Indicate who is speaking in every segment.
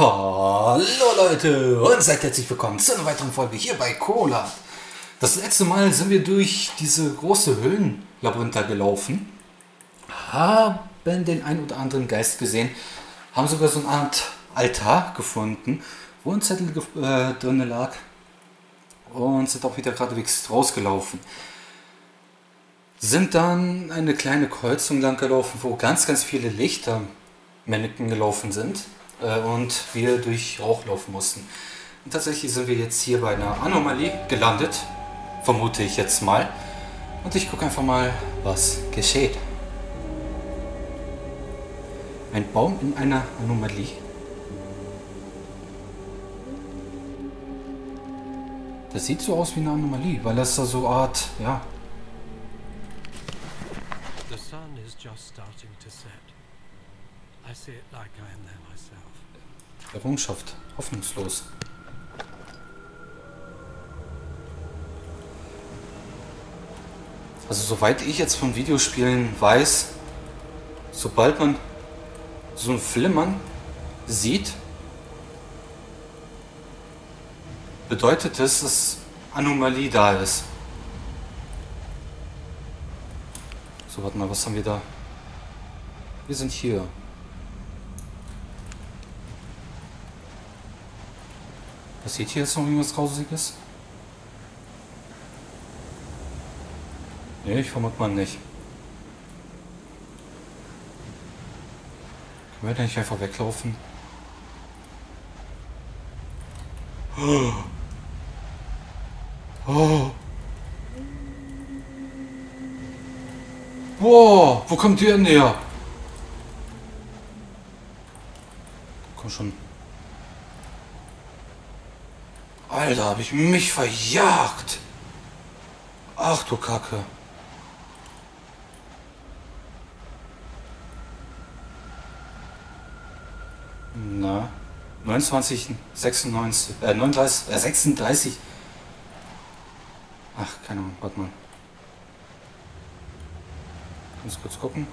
Speaker 1: Hallo Leute und seid herzlich willkommen zu einer weiteren Folge hier bei Cola. Das letzte Mal sind wir durch diese große Höhlenlabyrinthe gelaufen, haben den ein oder anderen Geist gesehen, haben sogar so eine Art Altar gefunden, wo ein Zettel äh, drin lag und sind auch wieder geradewegs rausgelaufen. Sind dann eine kleine Kreuzung lang gelaufen, wo ganz, ganz viele Lichter Mannequin gelaufen sind äh, und wir durch Rauch laufen mussten. Und tatsächlich sind wir jetzt hier bei einer Anomalie gelandet, vermute ich jetzt mal. Und ich gucke einfach mal, was geschieht. Ein Baum in einer Anomalie. Das sieht so aus wie eine Anomalie, weil das da so eine Art, ja.
Speaker 2: The sun is just starting to set.
Speaker 1: Errungenschaft. Hoffnungslos. Also soweit ich jetzt von Videospielen weiß, sobald man so ein Flimmern sieht, bedeutet es, dass Anomalie da ist. So, warte mal, was haben wir da? Wir sind hier. Passiert hier jetzt noch irgendwas Grausiges? Nee, ich vermute mal nicht. Können wir da nicht einfach weglaufen? Oh. Oh. Boah, wo kommt ihr denn her? Komm schon. Alter, hab ich mich verjagt. Ach du Kacke. Na, 29, 96, äh, 39, äh, 36. Ach, keine Ahnung, warte mal. Ganz kurz gucken.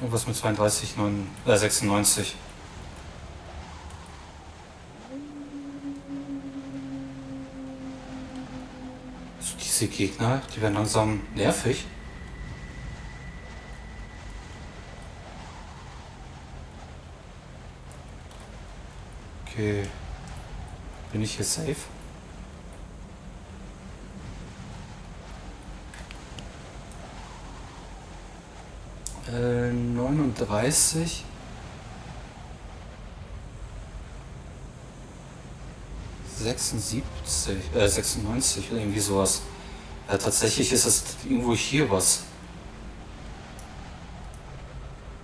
Speaker 1: Irgendwas mit 32, 9, äh, 96. Diese Gegner, die werden langsam nervig. Okay. Bin ich hier safe? Äh, 39. Sechsundsiebzig, äh, 96 oder irgendwie sowas. Ja, tatsächlich ist es irgendwo hier was.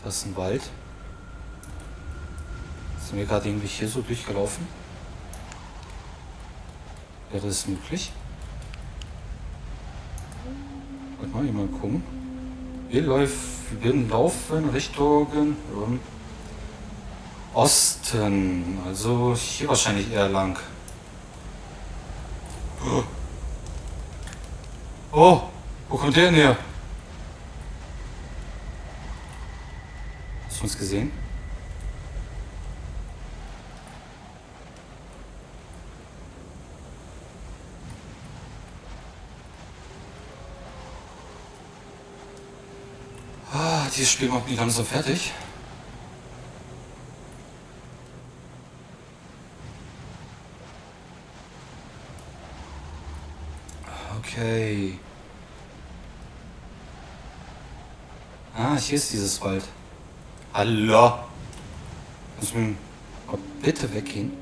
Speaker 1: Das ist ein Wald. Sind wir gerade irgendwie hier so durchgelaufen? Wäre das möglich? Warte mal, mal gucken. Wir, laufen Richtung Osten. Also hier wahrscheinlich eher lang. Oh, oh wo kommt der denn her? Hast du uns gesehen? Ah, dieses Spiel macht mich langsam fertig. Okay. Ah, hier ist dieses Wald. Hallo. Muss mal bitte weggehen.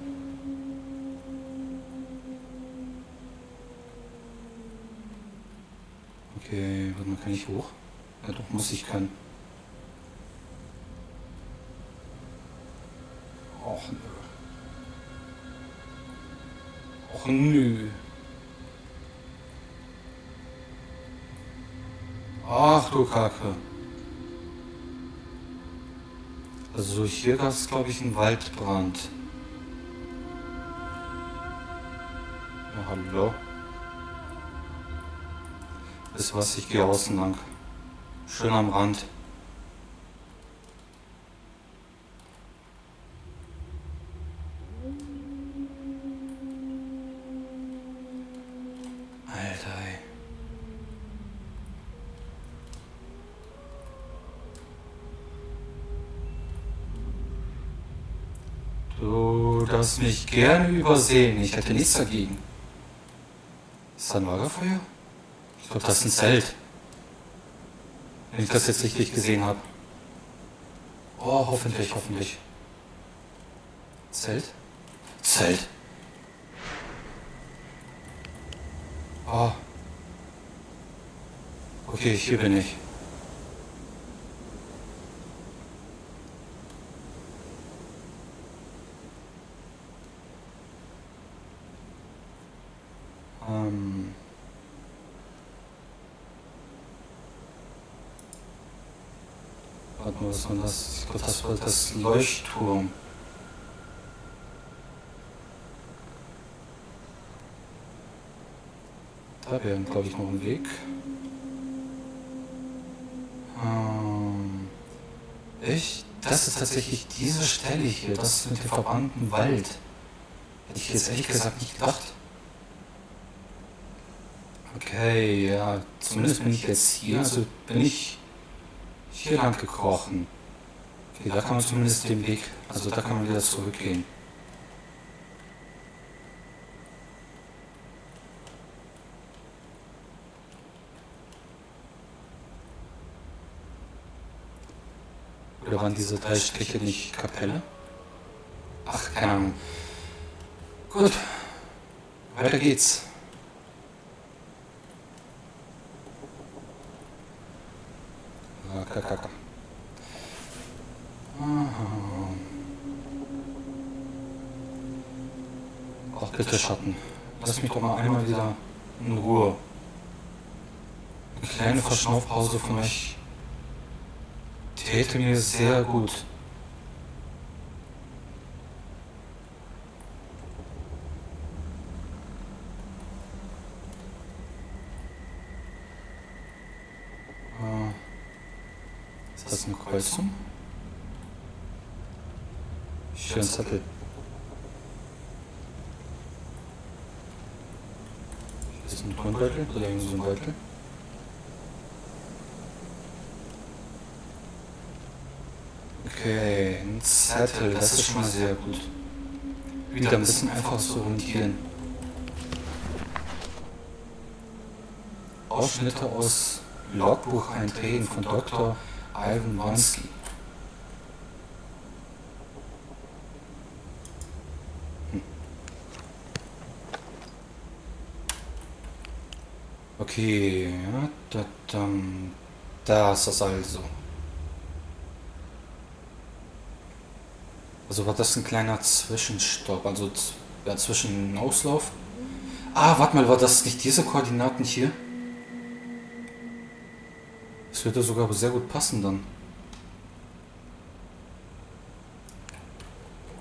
Speaker 1: Okay, warte mal, kann ich hoch? Ja, doch, muss ich können. Och nö. Och nö. Ach du Kacke. Also hier gab es glaube ich einen Waldbrand. Ja, hallo. Ist was, ich gehe außen lang. Schön am Rand. Darfst mich gerne übersehen. Ich hätte nichts dagegen. Ist da ein Lagerfeuer? Ich glaube, das ist ein Zelt. Wenn ich das jetzt richtig gesehen habe. Oh, hoffentlich, hoffentlich. Zelt? Zelt. Oh. Okay, hier bin ich. Was war das? Ich glaube, das war das Leuchtturm. Da wäre, glaube ich, noch ein Weg. Ähm, ich, das ist tatsächlich diese Stelle hier, das mit dem verbrannten Wald. Hätte ich jetzt ehrlich gesagt nicht gedacht. Okay, ja, zumindest bin ich jetzt hier, also bin ich hier lang gekrochen. Okay, da kann man zumindest den Weg, also da kann man wieder zurückgehen. Oder waren diese drei Striche nicht Kapelle? Ach, keine Ahnung. Gut, weiter geht's. Kaka. Ach bitte Schatten, lass mich doch mal einmal wieder in Ruhe. Eine kleine Verschnaufpause von euch täte mir sehr gut. Äh, Ist das eine Kreuzung? Schön Zettel. Ist das ein Turnbeutel oder irgend so ein Beutel? Okay, ein Zettel, das ist schon mal sehr gut. Wieder ein bisschen einfach zu orientieren. Ausschnitte aus Logbucheinträgen von Dr. Ivan Wansky. Hm. Okay, ja, da, dann, da ist das also. Also war das ein kleiner Zwischenstopp, also ja, zwischen Auslauf. Ah, warte mal, war das nicht diese Koordinaten hier? Das würde sogar sehr gut passen dann.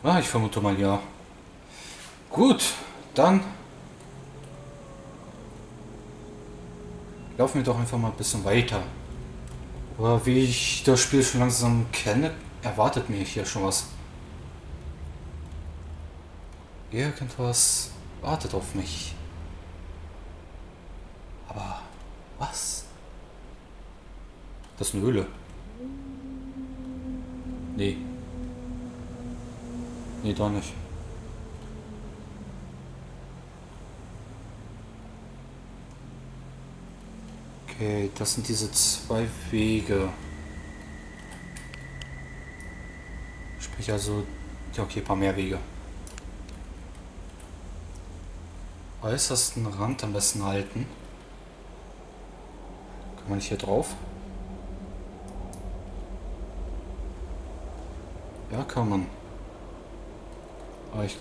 Speaker 1: Ah, ich vermute mal ja. Gut, dann laufen wir doch einfach mal ein bisschen weiter. Aber wie ich das Spiel schon langsam kenne, erwartet mir hier schon was. Irgendwas wartet auf mich. Aber was? Das ist eine Höhle. Nee. Nee, doch nicht. Okay, das sind diese zwei Wege. Sprich also, ja okay, ein paar mehr Wege. Äußersten Rand am besten halten. Kann man nicht hier drauf? Ja, kann man. Aber ich...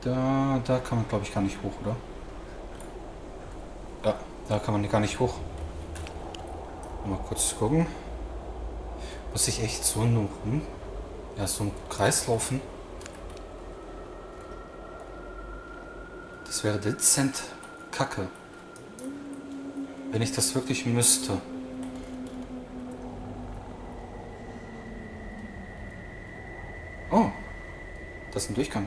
Speaker 1: Da, da kann man glaube ich gar nicht hoch, oder? Ja, da kann man gar nicht hoch. Mal kurz gucken. Muss ich echt so nur rum? Ja, so einen Kreis laufen? Das wäre dezent kacke. Wenn ich das wirklich müsste. Das ist ein Durchgang.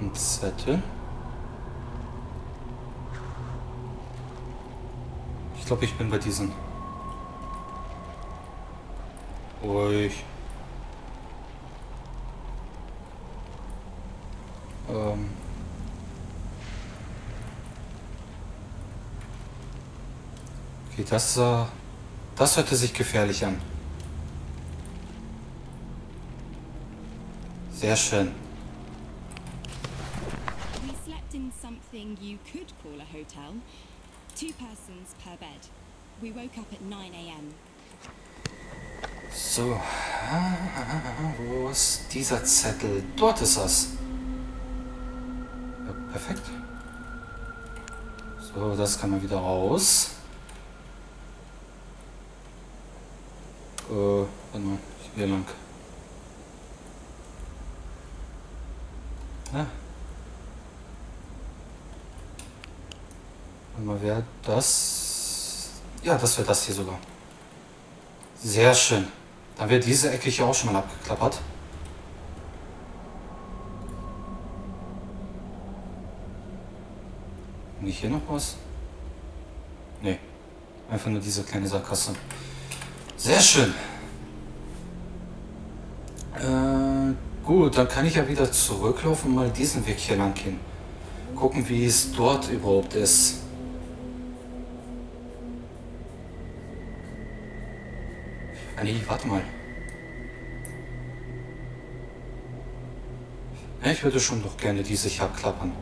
Speaker 1: Ein Zettel. Ich glaube, ich bin bei diesen. Ruhig. Okay, das, äh, das hörte sich gefährlich an. Sehr schön.
Speaker 3: We slept in something you could call a hotel. Two persons per bed. We woke up at 9 a.m.
Speaker 1: So, ah, wo ist dieser Zettel? Dort ist das. Ja, perfekt. So, das kann man wieder raus. Äh, warte mal, hier lang. Ah. Mal, wer das? Ja, das wäre das hier sogar. Sehr schön. Dann wird diese Ecke hier auch schon mal abgeklappert. Nicht hier noch was? Nee. Einfach nur diese kleine Sackgasse. Sehr schön. Äh, gut, dann kann ich ja wieder zurücklaufen und mal diesen Weg hier lang gehen. Gucken, wie es dort überhaupt ist. Ah, nee, warte mal. Ich würde schon doch gerne diese hier abklappern.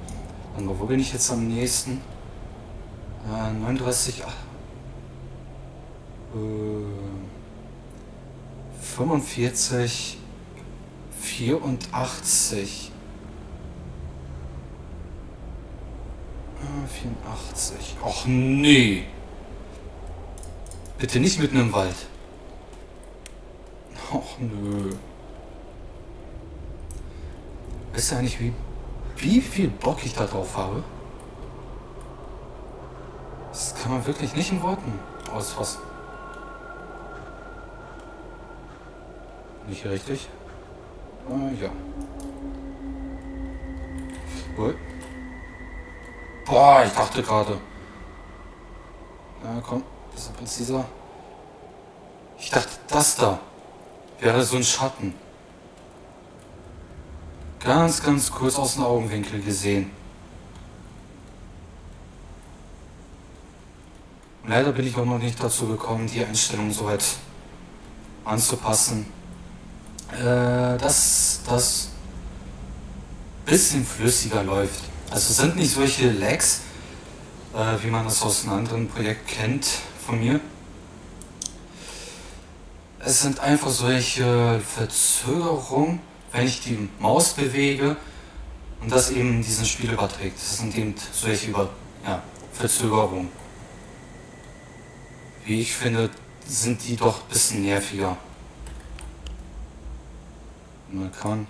Speaker 1: Mal, wo bin ich jetzt am nächsten? Äh, 39, ach, äh, 45, 84. Äh, 84. Och nee. Bitte nicht mitten im Wald. Och nö. Weißt du eigentlich, wie, wie viel Bock ich da drauf habe? Das kann man wirklich nicht in Worten ausfassen. Nicht richtig? Äh, ja. Gut. Boah, ich dachte gerade. Na komm, bisschen präziser. Ich dachte, das da wäre so ein Schatten. Ganz, ganz kurz aus dem Augenwinkel gesehen. Leider bin ich auch noch nicht dazu gekommen, die Einstellung so weit anzupassen, äh, dass das bisschen flüssiger läuft. Also es sind nicht solche Lags, äh, wie man das aus einem anderen Projekt kennt von mir. Es sind einfach solche Verzögerungen, wenn ich die Maus bewege und das eben diesen Spiel überträgt. Das sind eben solche Über ja, Verzögerungen. Wie ich finde, sind die doch ein bisschen nerviger. Man kann.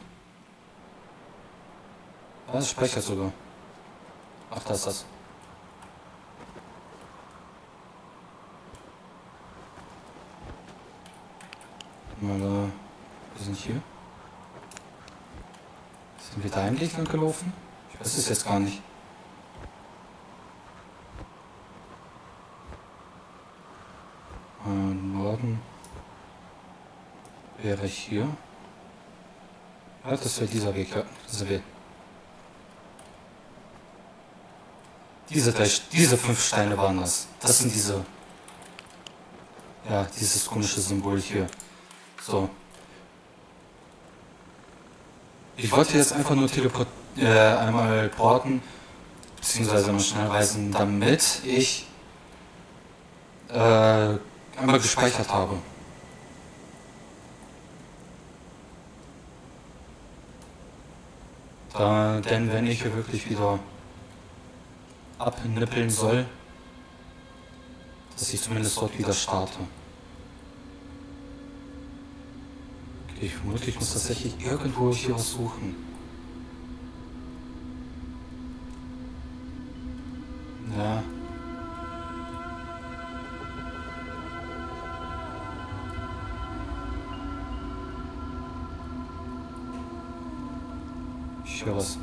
Speaker 1: Ah, das speichert sogar. Ach, das ist das. Mal da. Wir sind hier. Sind wir da eigentlich lang gelaufen? Ich weiß es jetzt gar nicht. Äh, Norden wäre hier. Ja, das wäre dieser Weg, ja. Dieser Weg. Diese, drei, diese fünf Steine waren das. Das sind diese. Ja, dieses komische Symbol hier. So. Ich wollte jetzt einfach nur teleport äh, einmal porten, beziehungsweise mal schnell reisen, damit ich äh, einmal gespeichert habe. Da, denn wenn ich hier wirklich wieder abnippeln soll, dass ich zumindest dort wieder starte. Ich vermute, ich muss tatsächlich irgendwo hier was suchen. Ja. Ich höre was.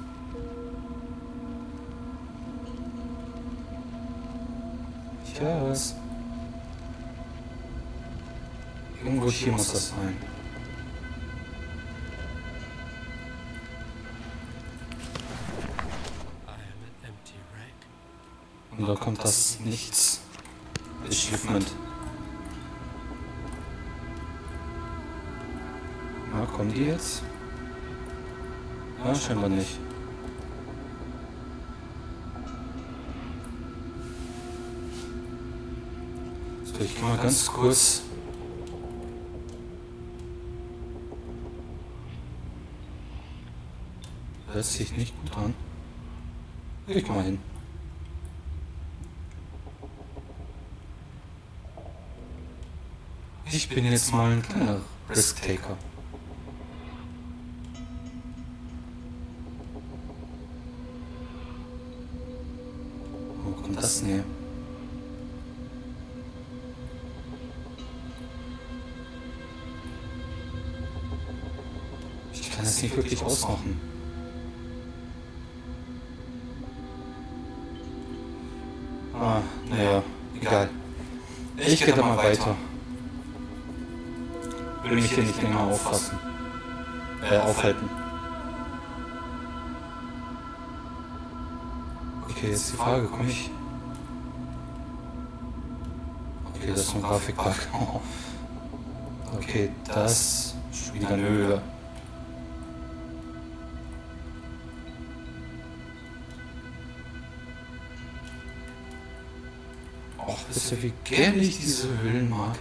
Speaker 1: Ich höre was. Irgendwo hier muss das sein. Und da kommt das Nichts. Achievement. Na, kommen die jetzt? Ja, scheinbar nicht. So, ich gehe mal ganz kurz. Das sieht nicht gut an. Ich geh mal hin. Ich bin jetzt mal ein kleiner Risk-Taker. Wo nicht ausmachen. Ah, naja, egal. Ich gehe da mal weiter. Will mich hier nicht länger auffassen. Äh, aufhalten. Okay, jetzt die Frage, komme ich... Okay, das ist ein Grafikbug. Okay, das ist wieder eine Höhle. Wisst ihr, wie gern ich diese Höhlen mag?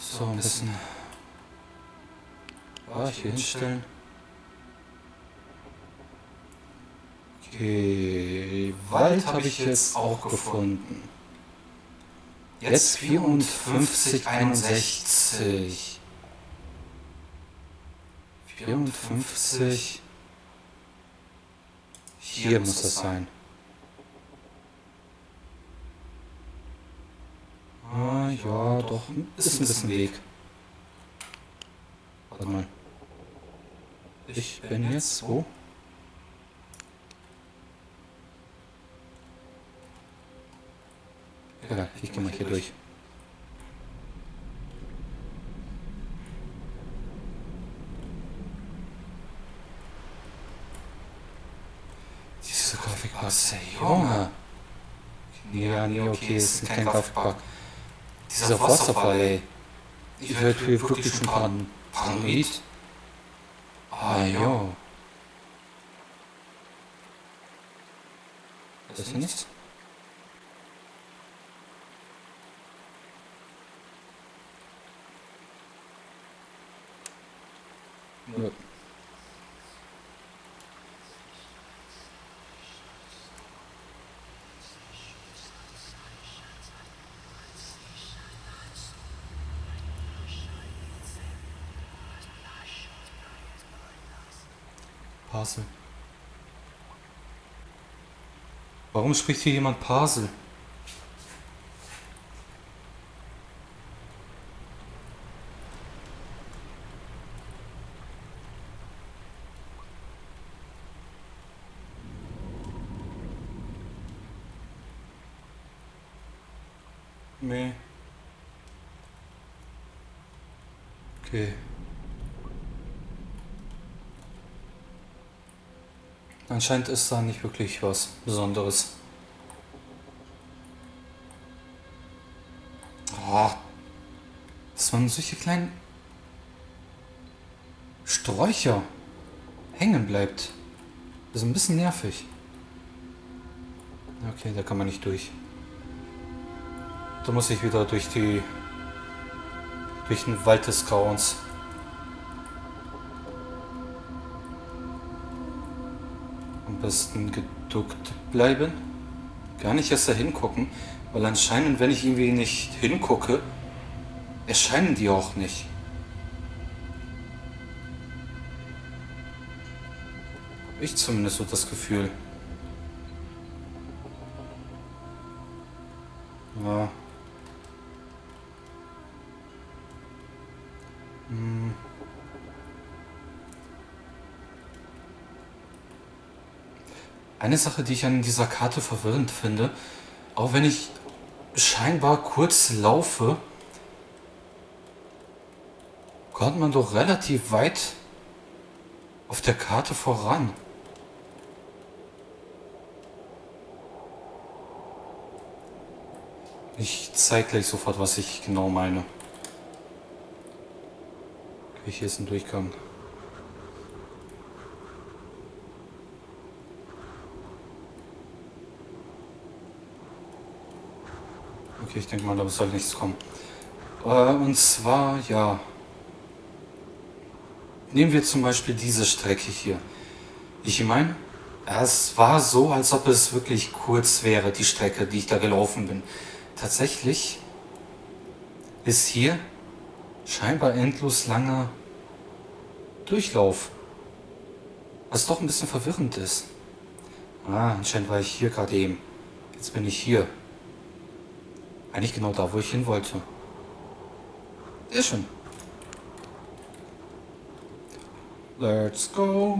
Speaker 1: So, ein bisschen... Ah, hier hinstellen. Okay, Wald habe ich jetzt auch gefunden. Jetzt 54, 61. 54. Hier muss das sein. Ah, ja, doch. Ist ein bisschen Weg. Warte mal. Ich bin jetzt wo? Egal, ich gehe mal hier durch. Diese Grafikbox, Junge. Ja, nee, okay, es ist kein Grafikbug. Dieser Wasserfall, ey. Ich werde hier wirklich schon pan paranoid. Ah, ja. Das ist nichts? Nö. Parsel. Warum spricht hier jemand Parsel? Nee. Okay. Anscheinend ist da nicht wirklich was Besonderes. Oh, dass man solche kleinen Sträucher hängen bleibt. Das ist ein bisschen nervig. Okay, da kann man nicht durch. Da muss ich wieder durch die durch den Wald des Grauens. Besten geduckt bleiben. Gar nicht erst da hingucken, weil anscheinend, wenn ich irgendwie nicht hingucke, erscheinen die auch nicht. Ich zumindest so das Gefühl. Ja. Eine Sache, die ich an dieser Karte verwirrend finde, Auch wenn ich scheinbar kurz laufe, kommt man doch relativ weit auf der Karte voran. Ich zeige gleich sofort, was ich genau meine. Okay, hier ist ein Durchgang. Okay, ich denke mal, da soll nichts kommen. Äh, und zwar, ja. Nehmen wir zum Beispiel diese Strecke hier. Ich meine, es war so, als ob es wirklich kurz wäre, die Strecke, die ich da gelaufen bin. Tatsächlich ist hier scheinbar endlos langer Durchlauf. Was doch ein bisschen verwirrend ist. Ah, anscheinend war ich hier gerade eben. Jetzt bin ich hier. Eigentlich genau da, wo ich hin wollte. Sehr schön. Let's go.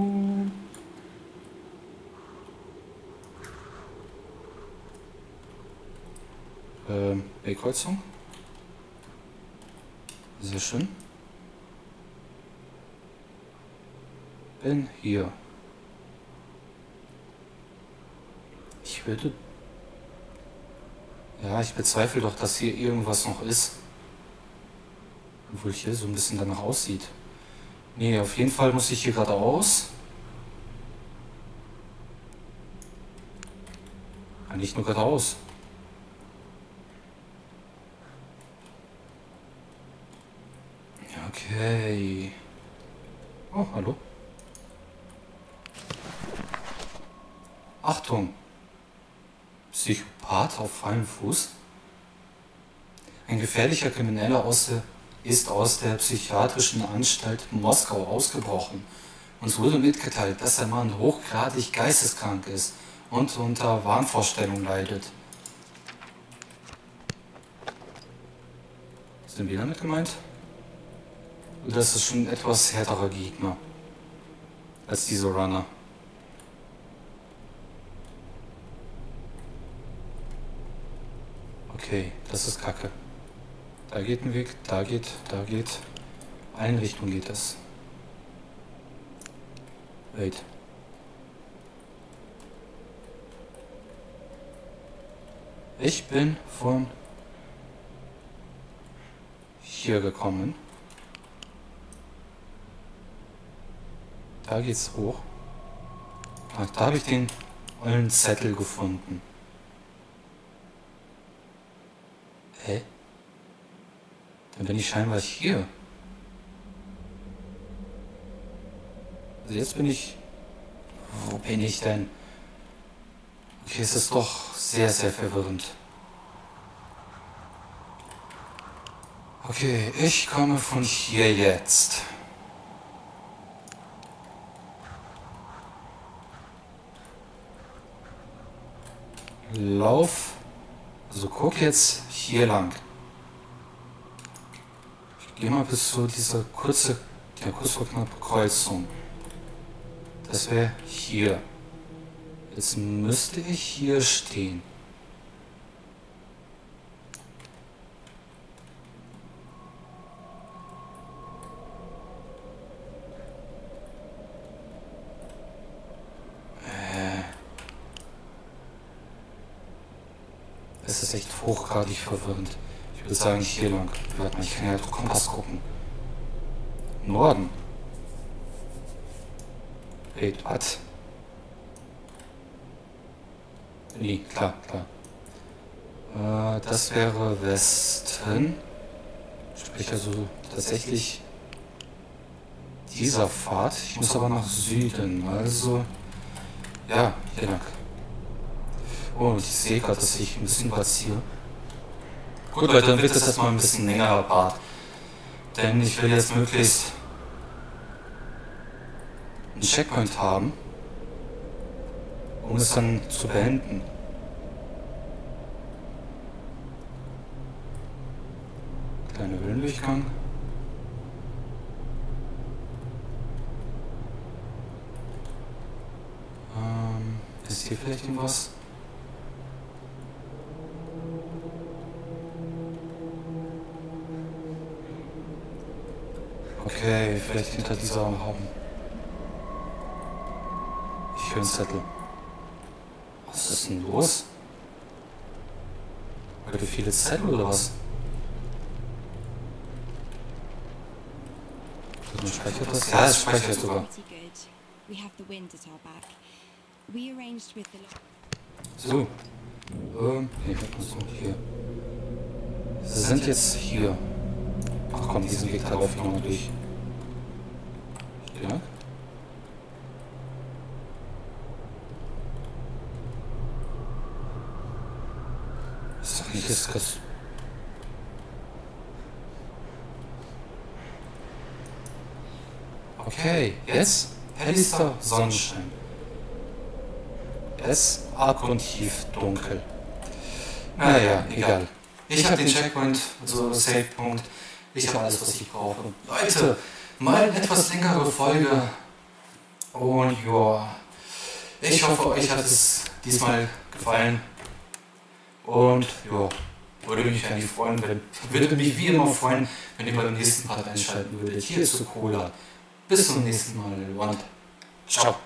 Speaker 1: Ähm, B-Kreuzung. Sehr schön. Bin hier. Ich würde ja, ich bezweifle doch, dass hier irgendwas noch ist. Obwohl hier so ein bisschen danach aussieht. Nee, auf jeden Fall muss ich hier geradeaus. Eigentlich nur geradeaus. Okay. Oh, hallo. Achtung. Psychopath auf freiem Fuß? Ein gefährlicher Krimineller aus der, ist aus der psychiatrischen Anstalt Moskau ausgebrochen. Uns wurde mitgeteilt, dass der Mann hochgradig geisteskrank ist und unter Wahnvorstellungen leidet. Sind wir damit gemeint? Oder ist es schon etwas härterer Gegner als diese Runner? Okay, das ist kacke. Da geht ein Weg, da geht, da geht. Allen Richtungen geht es. Wait. Ich bin von hier gekommen. Da geht's hoch. Ah, da habe ich den Zettel gefunden. Dann bin ich scheinbar hier. Also jetzt bin ich... Wo bin ich denn? Okay, es ist doch sehr, sehr verwirrend. Okay, ich komme von hier jetzt. Lauf. Also guck jetzt hier lang. Mal bis zu dieser kurze, der kurz vor knapp Kreuzung. Das wäre hier. Jetzt müsste ich hier stehen. Es ist echt hochgradig verwirrend. Ich würde sagen, hier lang. Warte mal, ich kann ja durch Kompass gucken. Norden. Hey, was? Nee, klar, klar. Äh, das wäre Westen. Sprich also tatsächlich dieser Pfad. Ich muss aber nach Süden. Also, ja, hier lang. Oh, ich sehe gerade, dass ich ein bisschen platziere. Gut, Leute, dann wird das erstmal ein bisschen längerer Part. Denn ich will jetzt möglichst einen Checkpoint haben, um es dann zu beenden. Kleiner Höhendurchgang. Ähm, ist hier vielleicht irgendwas? Okay, vielleicht hinter dieser Haube. Ich höre einen Zettel. Was ist denn los? Heute viele Zettel oder was? Dann speichert das? Ja, es speichert sogar. So. Ähm, nee, warte mal so, hier. Sie sind jetzt hier. Ach komm, diesen Weg da laufe ich nochmal durch. Ja? Ich sag nicht, ist das... Okay, jetzt hellster Sonnenschein. Es abgrundtief dunkel. Naja, egal. Ich habe den Checkpoint, also Savepunkt. Ich habe alles, was ich brauche. Leute, mal etwas längere Folge. Und ja, ich hoffe, euch hat es diesmal gefallen. Und ja, würde mich eigentlich freuen, wenn, würde mich wie immer freuen, wenn ihr beim nächsten Part einschalten würdet. Hier zu Cola. Bis zum nächsten Mal und ciao.